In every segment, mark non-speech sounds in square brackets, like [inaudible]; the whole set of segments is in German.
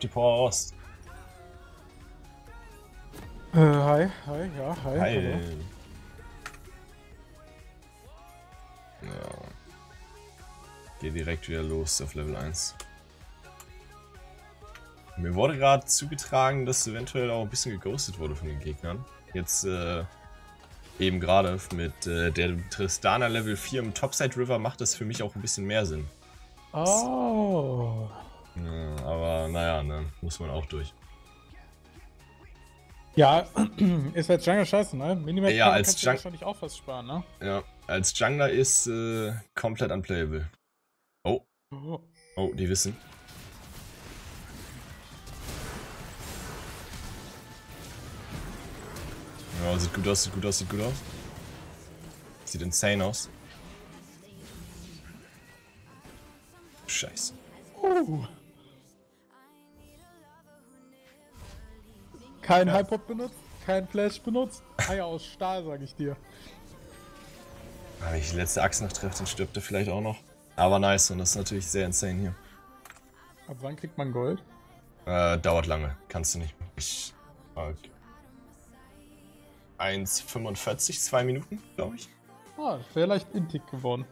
Die Post. Äh, hi, hi, ja, hi. Hi. hallo. Ja. Geh direkt wieder los auf Level 1. Mir wurde gerade zugetragen, dass eventuell auch ein bisschen geghostet wurde von den Gegnern. Jetzt äh, eben gerade mit äh, der Tristana Level 4 im Topside River macht das für mich auch ein bisschen mehr Sinn. Oh. Ja, aber naja, ne, muss man auch durch. Ja, [clears throat] ist als Jungle scheiße, ne? Minimap Ja, als kannst du auch was sparen, ne? Ja, als Jungler ist äh, komplett unplayable. Oh, Oh. oh, die wissen. Ja, sieht gut aus, sieht gut aus, sieht gut aus. Sieht insane aus. Scheiße. Uh. Kein Hypop benutzt, kein Flash benutzt. Eier aus Stahl, sag ich dir. Wenn ich die letzte Axt noch treffe, dann stirbt er vielleicht auch noch. Aber nice, und das ist natürlich sehr insane hier. Ab wann kriegt man Gold? Äh, dauert lange. Kannst du nicht. Ich. Fuck. 1,45, zwei Minuten, glaube ich. Ah, wäre leicht intig geworden.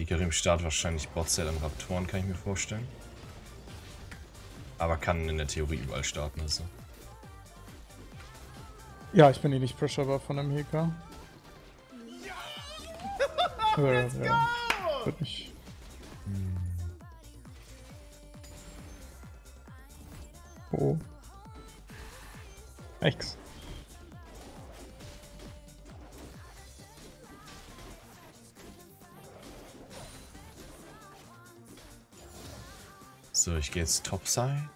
Ikarim Start wahrscheinlich Botzell an Raptoren, kann ich mir vorstellen. Aber kann in der Theorie überall starten, also. Ja, ich bin eh nicht pressurebar von einem Heka. Ja, ja. Wird nicht. Oh. X. ich gehe jetzt Topside.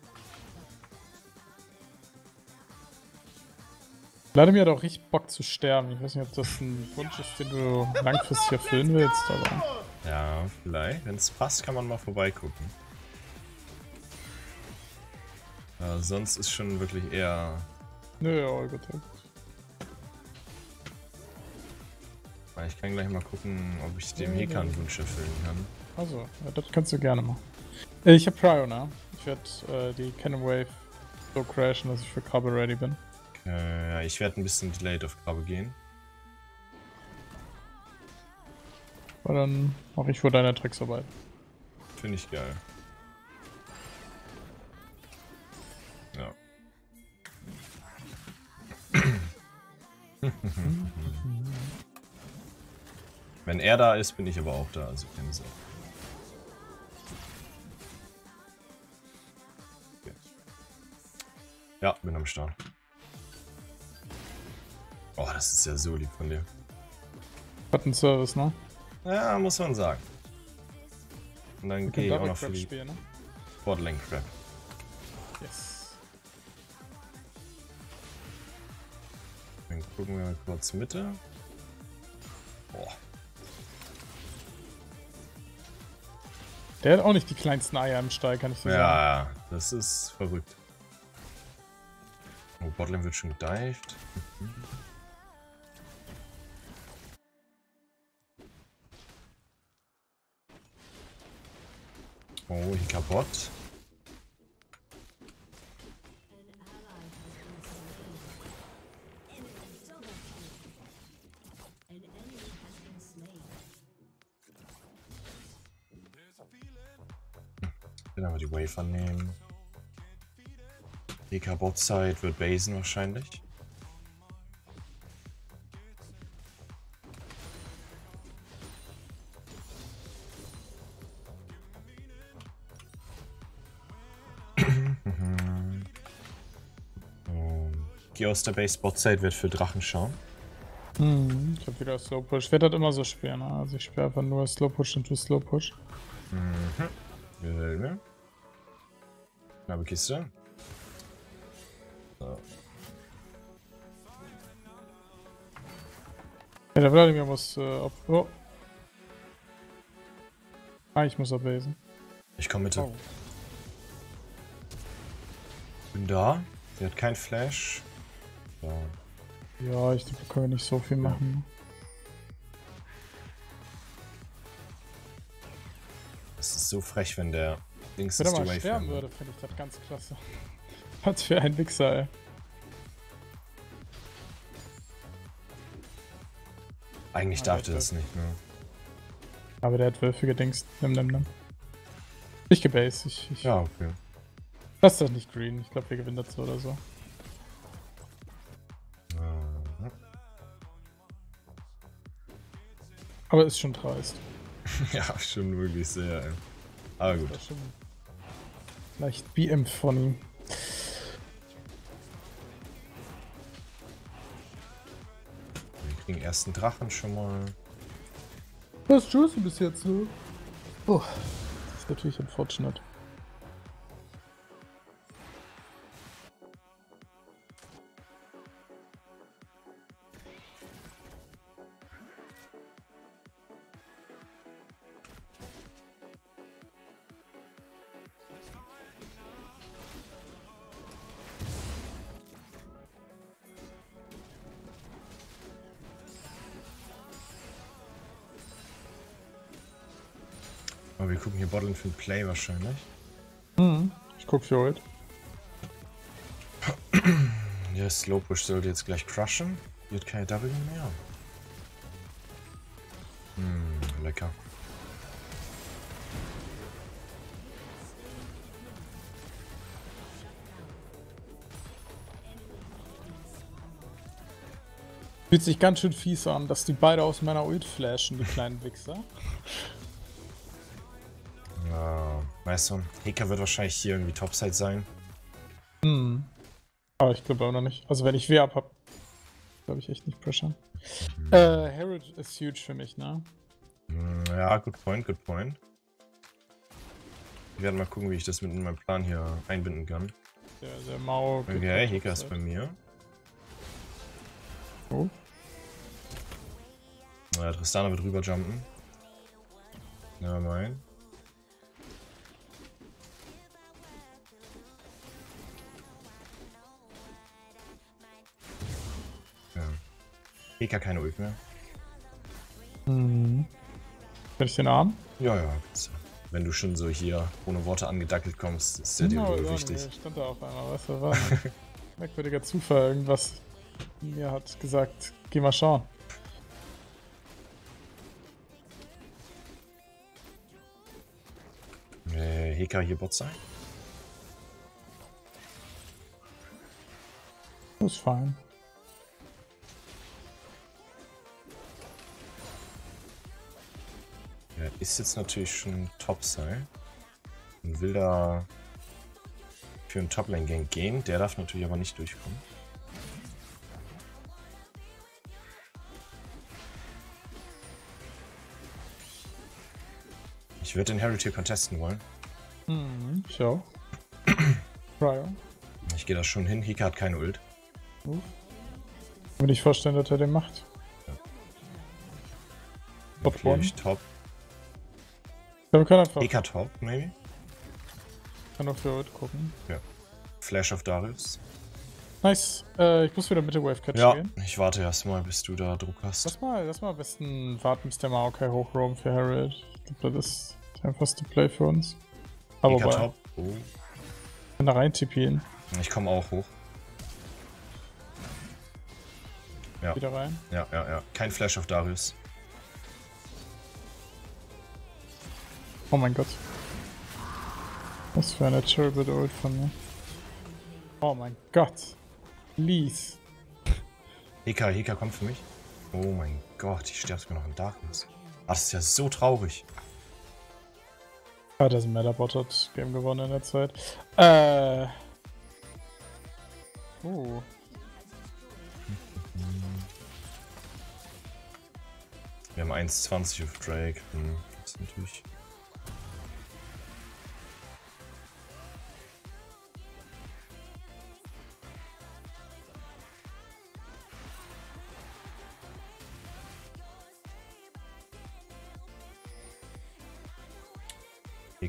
Vladimir hat auch richtig Bock zu sterben. Ich weiß nicht, ob das ein Wunsch ist, den du langfristig erfüllen willst, aber. Ja, vielleicht. Wenn es passt, kann man mal vorbeigucken. Äh, sonst ist schon wirklich eher. Nö, ja, all gut. Ich kann gleich mal gucken, ob ich dem Ja, Heka einen ja. Wunsch erfüllen kann. Also, ja, das kannst du gerne machen. Äh, Ich hab Prio, ne? Ich werde äh, die Cannon Wave so crashen, dass ich für Kabel ready bin. Ja, ich werde ein bisschen delayed auf Grabe gehen. Weil dann mache ich vor deiner Drecksarbeit. Finde ich geil. Ja. [laughs] Wenn er da ist, bin ich aber auch da, also keine Sorge. Ja, bin am Start. Oh, das ist ja so lieb von dir. Hat einen Service, ne? Ja, muss man sagen. Und dann Wir gehe ich auch noch für die spielen, ne? Crab. Yes. Dann gucken wir mal kurz Mitte. Boah. Der hat auch nicht die kleinsten Eier im Stall, kann ich dir sagen. Ja, das ist verrückt. Botlane wird schon gedived. Oh, Hikabot. Dann aber die Wafer nehmen. Hikabot Side wird basen wahrscheinlich. Geh aus der Base Bot Side wird für Drachen schauen. Hm, ich hab wieder Slow Push. Werde das immer so spielen, ne? Also ich spiele einfach nur Slow Push und Slow Push. Mir. Knappe Kiste. So. Ja, der Vladimir muss äh, ob. Oh. Ah, ich muss ablesen. Ich komme Mitte. Oh. Bin da. Der hat kein Flash. So. Ja, ich wir können nicht so viel machen. Das ist so frech, wenn der links Wenn ist er die mal Wave sterben haben. würde, finde ich das ganz klasse. Was für ein Wichser, ey. Eigentlich Ah, darf der das ist- nicht, ne? Aber der hat Wölfe gedingst. Nimm, nimm, nimm. Ich gebase. Ich, ich Ja, okay. Lass das nicht green. Ich glaube, wir gewinnen so oder so. Mhm. Aber ist schon dreist. [laughs] Ja, schon wirklich sehr, ey. Aber gut. Ist leicht BM von ihm. Ersten Drachen schon mal. Was tust du bis jetzt so? Oh, das ist natürlich unfortunate. Aber wir gucken hier Bottle für den Play wahrscheinlich. Mhm. Ich guck für heute. [clears throat] Der Slow Push sollte jetzt gleich crushen. Wird keine W mehr. Hm, lecker. Fühlt sich ganz schön fies an, dass die beide aus meiner Ult flashen, die kleinen Wichser. [laughs] Weißt du, Heka wird wahrscheinlich hier irgendwie Topside sein. Hm. Aber ich glaube auch noch nicht. Also wenn ich W ab hab, glaube ich echt nicht pressure. Äh, Herod ist huge für mich, ne? Hm, Ja, good point, good point. Wir werden mal gucken, wie ich das mit in meinem Plan hier einbinden kann. Der, der Mao. geht Okay, Heka ist bei mir. Oh. Ja, Tristana wird rüberjumpen. Nevermind. Ja. Heka keine Ult mehr. Mhm. Kann ich den Arm? Ja, ja. Wenn du schon so hier ohne Worte angedackelt kommst, ist der dir Genau, wohl ja, wichtig. der stand da auf einmal, was da war. ein [laughs] Merkwürdiger Zufall, irgendwas mir hat gesagt, geh mal schauen. Äh, Heka hier Bot sein? Das ist fein. Er ist jetzt natürlich schon Topside. Und will da für einen Toplane-Gang gehen. Der darf natürlich aber nicht durchkommen. Ich würde den Harry hier contesten wollen. Mhm, ich auch. Prior. Ich gehe da schon hin. Hika hat keine Ult. Kann mir nicht vorstellen, dass er den macht. Top Okay, one. ich top. Ja, wir können einfach Hika top, maybe. kann nur für heute gucken. Flash of Darius. Nice. Äh, ich muss wieder Mitte Wave Catch Ja, gehen. ich warte erstmal, bis du da Druck hast. Lass mal, lass mal am besten warten, bis der Maokai hochroam für Harriet. Ich glaube, das ist der einfachste Play für uns. Aber bei, top. Oh. kann da rein TPen. Ich komme auch hoch. Ja. Wieder rein. Ja, ja, ja. Kein Flash auf Darius. Oh mein Gott. Was für eine terrible Ult von mir. Oh mein Gott. Please. Heka, Heka kommt für mich. Oh mein Gott, ich sterbe sogar noch in Darkness. Ah, das ist ja so traurig. Ah, das Metabot hat Game gewonnen in der Zeit. Äh. Oh. Wir haben 1,20 auf Drake. Hm, das ist natürlich.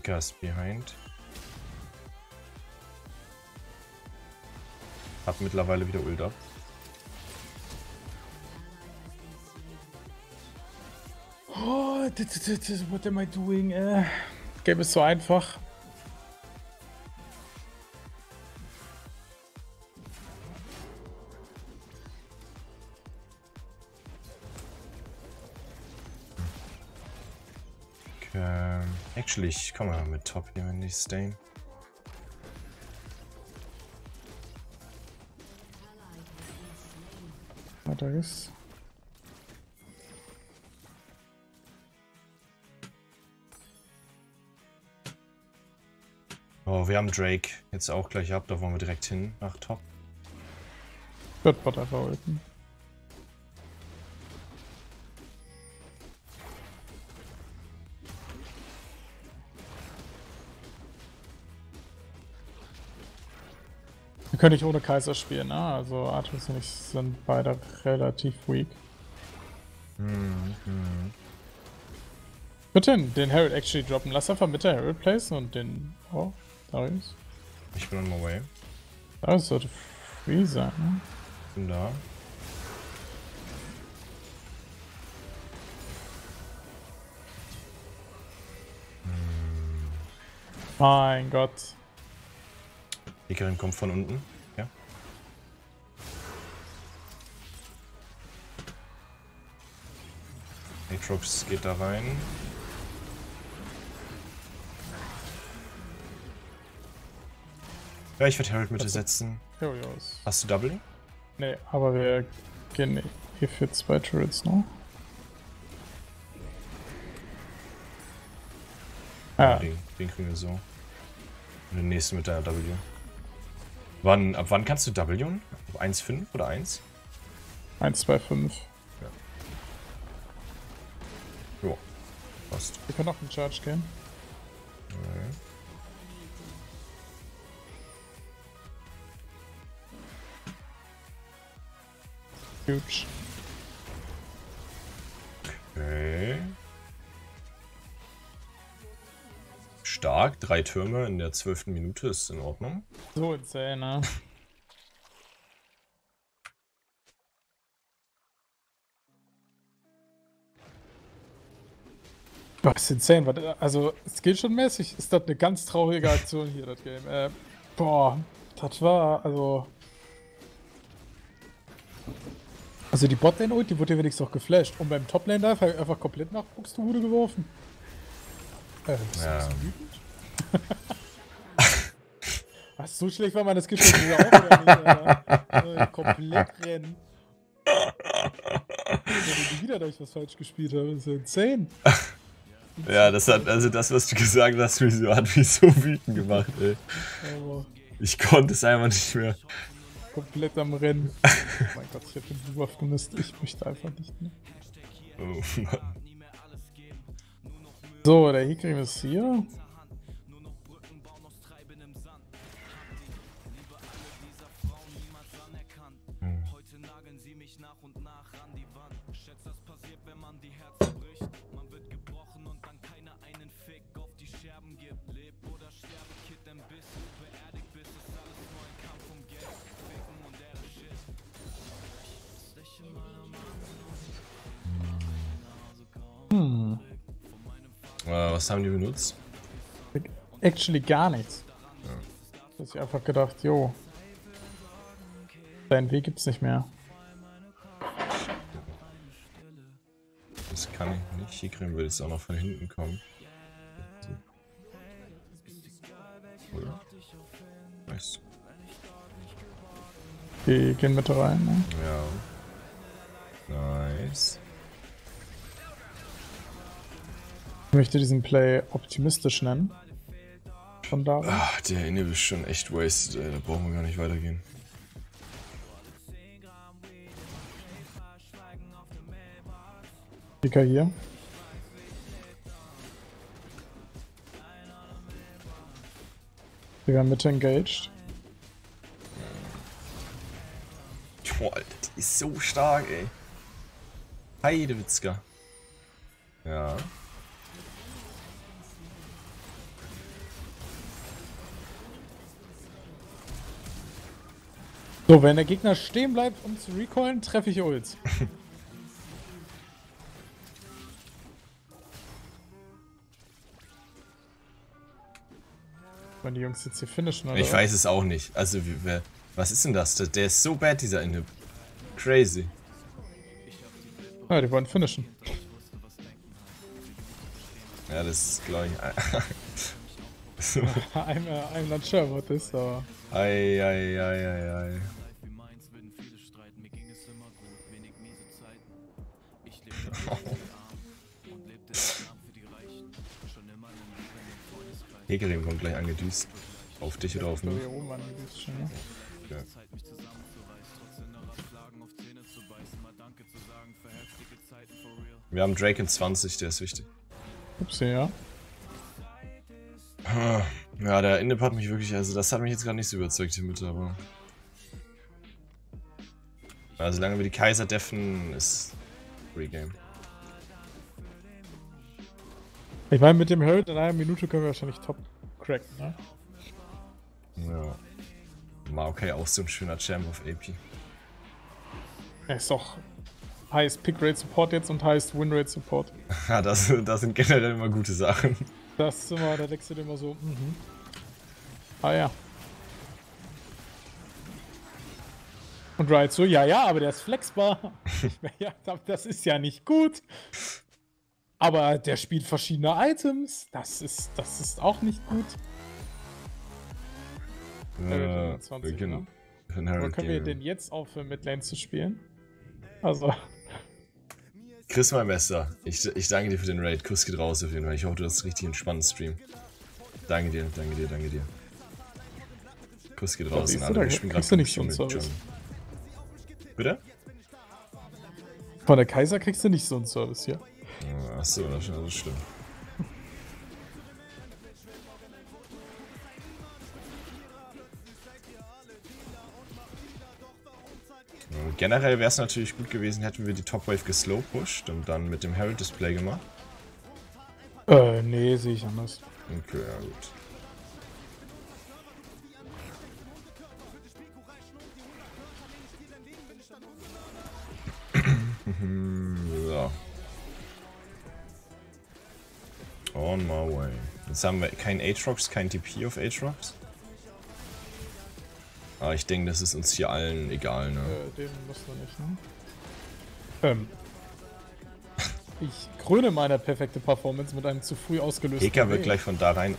Ist behind. Hab mittlerweile wieder Ult ab. Oh, what am I doing? Äh, Game ist so einfach. Actually, ich komme mal mit Top hier, wenn die stayen. Weiter ist. Oh, wir haben Drake jetzt auch gleich ab, da wollen wir direkt hin nach Top. Wird Bot einfach ulten. Wir können nicht ohne Kaiser spielen, ne? Also Arthur und ich sind beide relativ weak. Mhm. mhm. Bitte den Herald actually droppen. Lass einfach mit der Herald placen und den... Oh, Darius. Ich bin on my way. Darius sollte free sein, ne? Bin da. Mein Gott. Ikarin kommt von unten. Ja. Aatrox geht da rein. Ja, ich werde Herald Mitte setzen. Curious. Hast du Doubling? Nee, aber wir gehen hier für zwei Turrets, ne? Ja. Ah, Den, den kriegen wir so. Und den nächsten mit der W. Wann, ab wann kannst du W? Ab 1,5 oder 1? 1, 2, 5. Jo. Passt. Wir können auch in Charge gehen. Okay. Huge. Okay. Stark, drei Türme in der zwölften Minute ist in Ordnung. So insane, ne? [laughs] Boah, ist insane. Also, Skillshot-mäßig ist das eine ganz traurige Aktion hier, das Game. Äh, boah, das war, also... Also die Botlane-Ult, die wurde ja wenigstens auch geflasht. Und beim Toplane-Dive einfach komplett nach Buxtehude geworfen. Äh, bist du Ja. Was, so schlecht war Skillshot wieder auch wieder nicht, Alter. Äh, komplett rennen. Ich wieder, dass ich was falsch gespielt habe. Das ist ja insane. Ja, das hat, also das, was du gesagt hast, mich so, hat mich so wütend gemacht, ey. Ich konnte es einfach nicht mehr. komplett am Rennen. Oh mein Gott, ich hab den Blue gemisst. Ich möchte einfach nicht mehr. Oh, Mann. So, der Hikrim ist hier. Äh, was haben die benutzt? Actually gar nichts. Da hab ich einfach gedacht, jo. Deinen Weg gibt's nicht mehr. Das kann ich nicht. Hikrim will jetzt auch noch von hinten kommen. Oder? Nice. Die gehen mit rein, ne? Ja. Möchte diesen Play optimistisch nennen. Von da. Ach, der Inhib ist schon echt wasted, ey. Da brauchen wir gar nicht weitergehen. Pika hier. Wir werden Mitte engaged. Boah, Alter, die ist so stark, ey. Heidewitzka. Ja. So, wenn der Gegner stehen bleibt, um zu recoilen, treffe ich Ults. [laughs] Wollen die Jungs jetzt hier finishen, oder? Ich weiß es auch nicht. Also, wie, wer, was ist denn das? Der, der ist so bad, dieser Inhib. Crazy. Ja, die wollen finishen. Ja, das ist, glaube ich. [laughs] [laughs] I'm, uh, I'm not sure about this, aber... ei, ei, ei, ei, ei. Hegerim kommt gleich angedüst. Auf dich oder auf mich? Hier oben waren die Dudes schon, ne? Ja. Wir haben Drake in 20, der ist wichtig. Upsi, ja. Ja, der Inhib hat mich wirklich, also das hat mich jetzt gerade nicht so überzeugt hiermit, aber... Also solange wir die Kaiser deffen, ist Free Game. Ich meine, mit dem Herald in einer Minute können wir wahrscheinlich top cracken, ne? Ja. Maokai auch so ein schöner Champ auf AP. Er ist doch Highest Pick Rate Support jetzt und Highest Win Rate Support. [laughs] Ja, das, das sind generell immer gute Sachen. Das ist immer, da denkst du dir immer so, mhm. Ah ja. Und Riot so, ja, ja, aber der ist flexbar. [laughs] [laughs] ja, das ist ja nicht gut. Aber der spielt verschiedene Items. Das ist, das ist auch nicht gut. Äh, 20, wir können, ne? wir können wir denn jetzt aufhören, mit Lane zu spielen? Also, Chris, mein Bester, ich, ich danke dir für den Raid. Kuss geht raus auf jeden Fall. Ich hoffe, du hast richtig entspannten Stream. Danke dir, danke dir, danke dir. Kuss geht raus Wir spielen kriegst gerade nicht so einen mit Service. John. Bitte? von der Kaiser kriegst du nicht so einen Service hier. Achso, das, das stimmt. Ja, Generell wäre es natürlich gut gewesen, hätten wir die Top Wave geslowpusht und dann mit dem Herald Display gemacht. Äh, nee, sehe ich anders. Okay, ja gut. so. [clears throat] On my way. Jetzt haben wir kein Aatrox, kein TP auf Aatrox. Aber ich denke, das ist uns hier allen egal, ne? Äh, den muss man nicht, ne? Ähm. [laughs] Ich kröne meine perfekte Performance mit einem zu früh ausgelösten Eka wird gleich von da rein.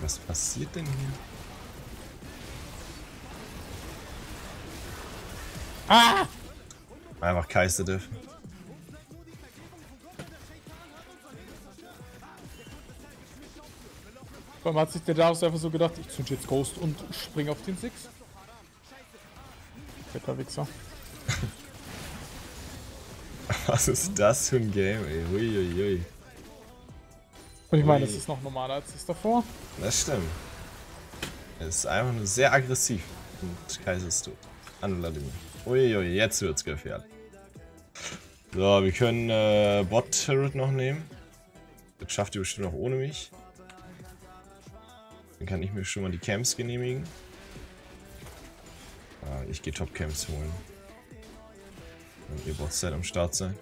Was passiert denn hier? Ah! Einfach Kaiser Diff. Vor allem hat sich der Darius einfach so gedacht, ich zünd jetzt Ghost und spring auf den Six. Fetter Wichser. [laughs] Was ist das für ein Game, ey? Uiuiui. Und ich meine, das ist noch normaler als das davor. Das stimmt. Es ist einfach nur sehr aggressiv. Und Kaiser ist tot. Anuladimi. Uiuiui, jetzt wird's gefährlich. So, wir können äh, Bot-Turret noch nehmen. Das schafft ihr bestimmt auch ohne mich. Dann kann ich mir schon mal die Camps genehmigen. Ah, ich gehe Top-Camps holen. Wenn ihr Bots seid am Start sein.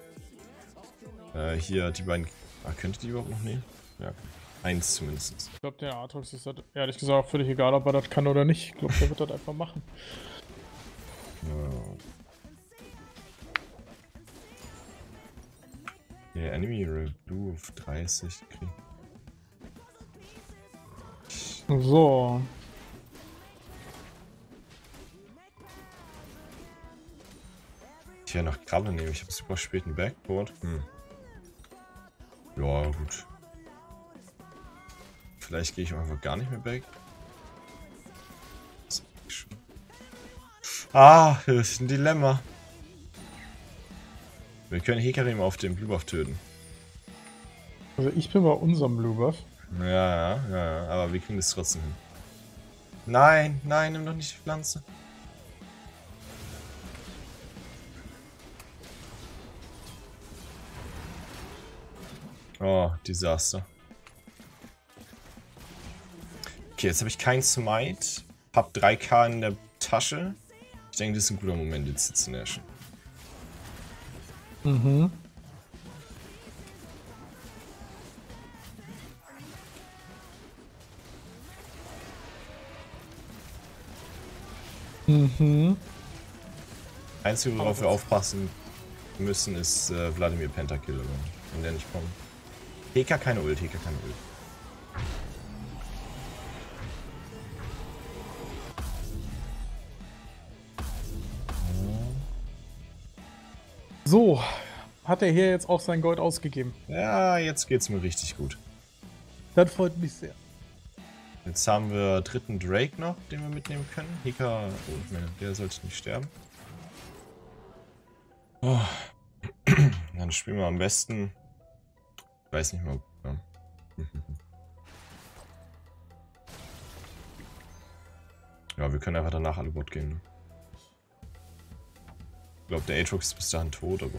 Äh, hier die beiden... Ah, könnt ihr die überhaupt noch nehmen? Ja, eins zumindest. Ich glaube, der Atrox ist halt ehrlich gesagt völlig egal, ob er das kann oder nicht. Ich glaube, der wird das einfach machen. Der Enemy Review auf 30 kriegen. So. Ich werde noch Kralle nehmen. Ich habe super spät ein Backboard. Hm. Ja, gut. Vielleicht gehe ich auch einfach gar nicht mehr back. Ah, [laughs] das ist ein Dilemma. Wir können Hekarim auf dem Bluebuff töten. Also ich bin bei unserem Bluebuff. Ja, ja, ja, aber wir kriegen das trotzdem hin. Nein, nein, nimm doch nicht die Pflanze. Oh, Desaster. Okay, jetzt habe ich keinen Smite. Hab 3k in der Tasche. Ich denke, das ist ein guter Moment, jetzt zu nashen. Mhm. Mhm. Einzige, worauf wir aufpassen müssen, ist äh, Wladimir Pentakill, wenn der nicht kommt. Heka keine Ult, Heka keine Ult. So, hat er hier jetzt auch sein Gold ausgegeben. Ja, jetzt geht's mir richtig gut. Das freut mich sehr. Jetzt haben wir dritten Drake noch, den wir mitnehmen können. Hika, oh, der sollte nicht sterben. Oh. [clears throat] Dann spielen wir am besten. Ich weiß nicht mal. Ja. [laughs] ja, wir können einfach danach alle Bot gehen. Ne? Ich glaube, der Aatrox ist bis dahin tot, aber.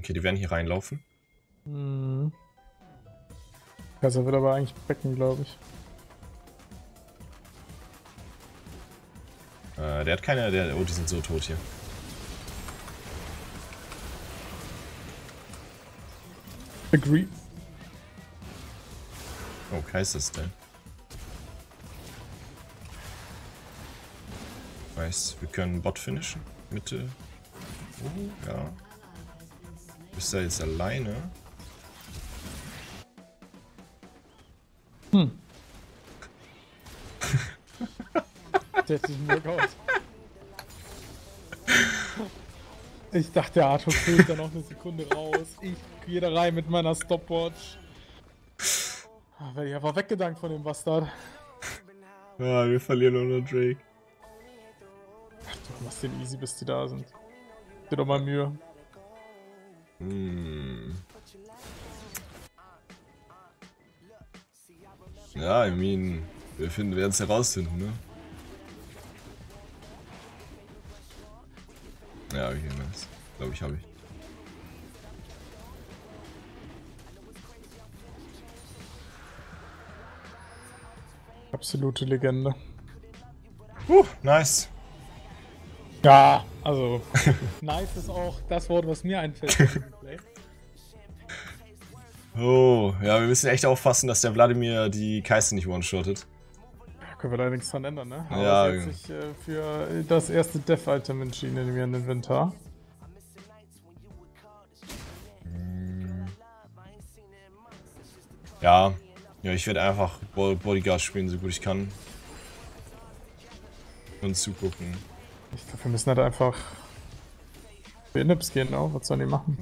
Okay, die werden hier reinlaufen. Mhm. Kaiser wird aber eigentlich becken, glaube ich. Äh, der hat keine. Der, oh, die sind so tot hier. Agree. Oh, Kaiser ist der. Weiß, wir können Bot finishen. Mitte. Oh, ja. Bist du jetzt alleine? Hm. Der ist ein Workout. Ich dachte, der Arthur fehlt da noch eine Sekunde raus. Ich gehe da rein mit meiner Stopwatch. Ah, Werde ich einfach weggedankt von dem Bastard. Ja, wir verlieren nur noch Drake. Ach, du machst den easy, bis die da sind. Dir doch mal Mühe. Hm. Ja, I mean, wir finden, werden es herausfinden, ne? Ja, okay, nice. Glaube ich, habe ich. Absolute Legende. Uh, nice. Ja, also [laughs] nice ist auch das Wort, was mir einfällt. [laughs] Oh, ja, wir müssen echt aufpassen, dass der Wladimir die Kaiser nicht one-shottet. Können wir da nichts dran ändern, ne? Aber Ja, es hat sich äh, für das erste Death-Item entschieden in ihrem Inventar. Ja, ja, ich werde einfach Bo- Bodyguard spielen, so gut ich kann. Und zugucken. Ich glaube, wir müssen halt einfach für Innips gehen, auch. Was sollen die machen?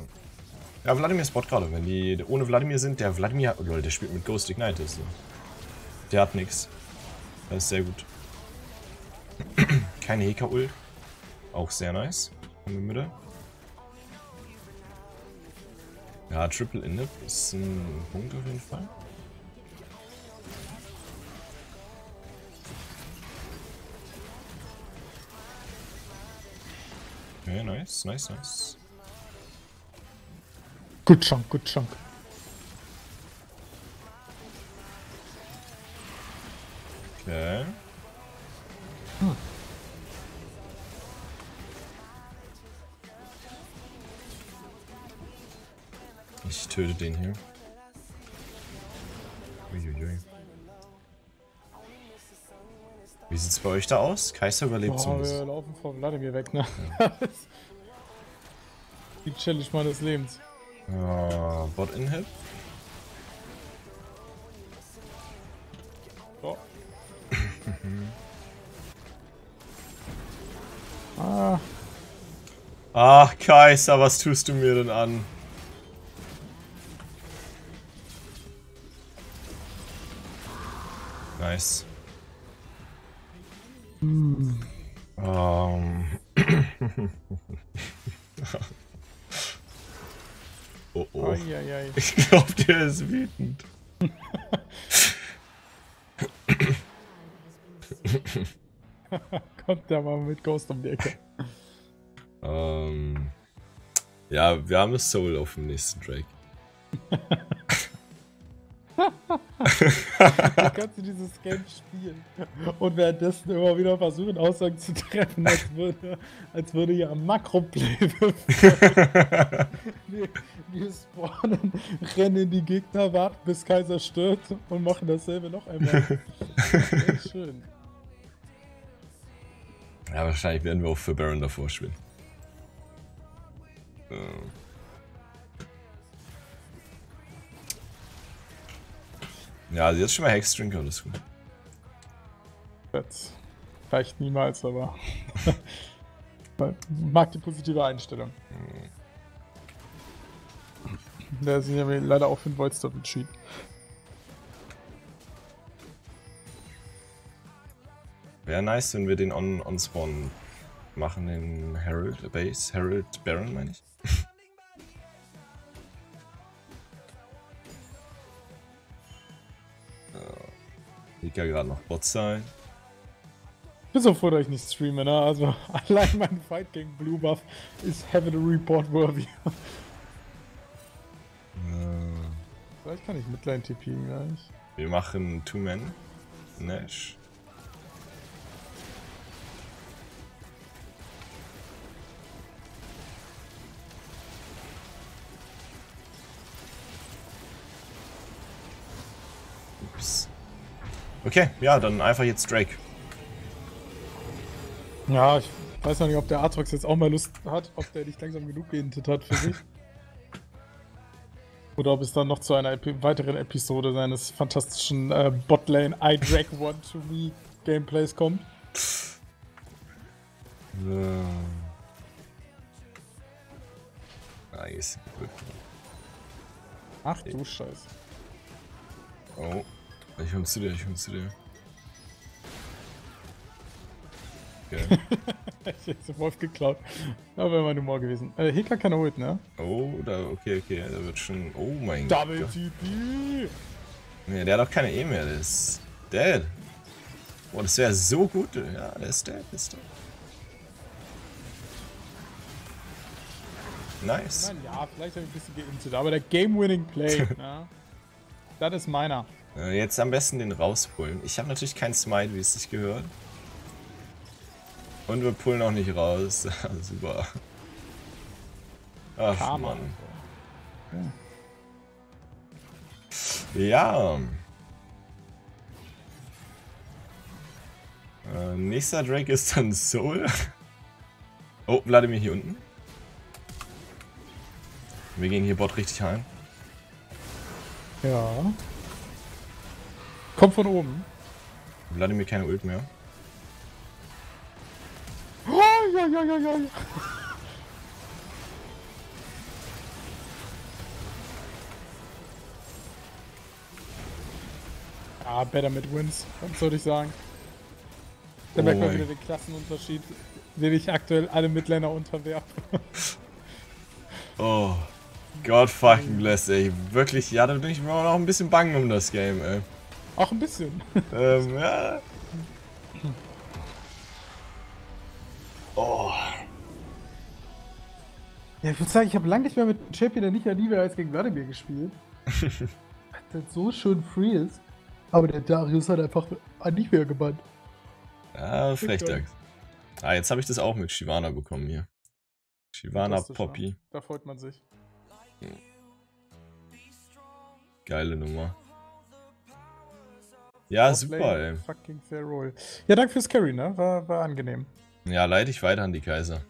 Ja, Wladimir ist Bot gerade. Wenn die ohne Wladimir sind, der Wladimir. Oh, Leute, der spielt mit Ghost Ignite. So. Der hat nix. Das ist sehr gut. Keine Heka-Ult. Auch sehr nice. Der Mitte. Ja, Triple Inip ist ein Punkt auf jeden Fall. Okay, nice, nice, nice. Good chunk, good chunk. Okay. Ich töte den hier. Uiuiui. Wie sieht's bei euch da aus? Kaiser überlebt Boah, zumindest. wir laufen vor Vladimir weg, ne? [laughs] Die Challenge meines Lebens. Ah, Bot Ach, Kaiser, was tust du mir denn an? Nice. Ähm. [laughs] oh oh. ai, ai, ai. Ich glaube, der ist wütend. [laughs] Kommt der mal mit Ghost um die Ecke. Ähm, ja, wir haben das Soul auf dem nächsten Drake. Dann kannst du dieses Game spielen und währenddessen immer wieder versuchen, Aussagen zu treffen, als würde, als würde hier am Makroplay [laughs] wir, wir spawnen, rennen in die Gegner, warten bis Kaiser stirbt und machen dasselbe noch einmal. [laughs] Echt schön. Ja, wahrscheinlich werden wir auch für Baron davor spielen. Ja, also jetzt schon mal Hexdrinker, das ist gut. Das reicht niemals, aber [laughs] mag die positive Einstellung. Da sind ja leider auch für den Voidstop entschieden. Wäre nice, wenn wir den On-Spawn machen, den Herald Base, Herald Baron, meine ich. [laughs] Liegt ja gerade noch Bot sein. Ich bin so froh, dass ich nicht streame, ne? Also [laughs] allein mein Fight gegen Blue Buff ist heavily report worthy. [laughs] Vielleicht kann ich Midline TP gleich. wir machen Two-Man. Nash. Okay, ja, dann einfach jetzt Drake. Ja, ich weiß noch nicht, ob der Atrox jetzt auch mal Lust hat, ob der nicht langsam genug geintet hat für sich. [laughs] Oder ob es dann noch zu einer Epi weiteren Episode seines fantastischen äh, Botlane I Drag One to Me Gameplays kommt. So. Nice. Ach du Scheiße. Oh. Ich komm zu dir, ich komm zu dir. Okay. [laughs] Ich hätte Wolf geklaut. Aber wäre mein Humor gewesen. Äh, Heka kann holt, ne? Oh, da, okay, okay, da wird schon. Oh mein Double Gott. TP! Nee, der hat doch keine E mehr, der ist dead. Boah, das wäre so gut. Ja, der ist dead, ist dead. Nice. Nein, ja, vielleicht habe ich ein bisschen geintet, aber der Game-Winning-Play, [laughs] ne? Das ist meiner. Äh, Jetzt am besten den rausholen. Ich habe natürlich keinen Smite, wie es sich gehört. Und wir pullen auch nicht raus. [laughs] Super. Ach Karma. Mann. Ja. Äh, nächster Drake ist dann Soul. [laughs] Oh, Vladimir hier unten. Wir gehen hier Bot richtig rein. Ja. Kommt von oben. Vladimir keine Ult mehr. Oh, ja, ja, ja, ja. Ja, better mit Wins, was soll ich sagen. Da Oh merkt man wieder den Klassenunterschied, den ich aktuell alle Midlaner unterwerfe. Oh. God fucking bless, ey. Wirklich, ja, da bin ich mir auch noch ein bisschen bang um das Game, ey. Auch ein bisschen. [laughs] Ähm, ja. Oh. Ja, ich würde sagen, ich habe lange nicht mehr mit Champion, der nicht Anivia als gegen Vladimir gespielt. [laughs] Weil das so schön free ist. Aber der Darius hat einfach Anivia gebannt. Ja, vielleicht. Ah, jetzt habe ich das auch mit Shivana bekommen hier. Shivana Poppy. Da freut man sich. Geile Nummer. Ja, super, Botlane, ey. Fucking fair roll. Ja, danke fürs Carry, ne? War, war angenehm. Ja, leite ich weiter an die Kaiser.